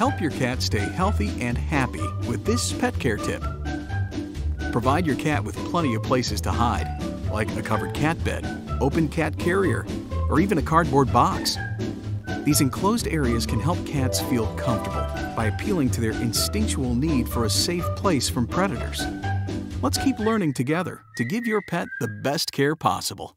Help your cat stay healthy and happy with this pet care tip. Provide your cat with plenty of places to hide, like a covered cat bed, open cat carrier, or even a cardboard box. These enclosed areas can help cats feel comfortable by appealing to their instinctual need for a safe place from predators. Let's keep learning together to give your pet the best care possible.